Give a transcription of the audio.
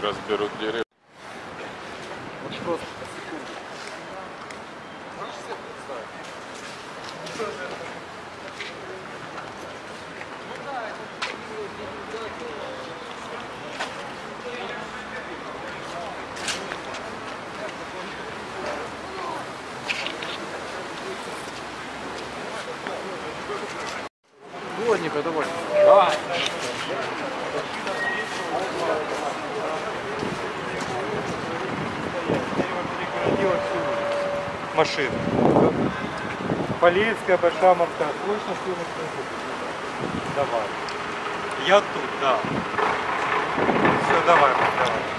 разберут деревья. Представить? Плотненько давай. Давай. Машина. Полицейская, большая морская. Слышно, слышно, Давай. Я тут, да. Все, давай, давай.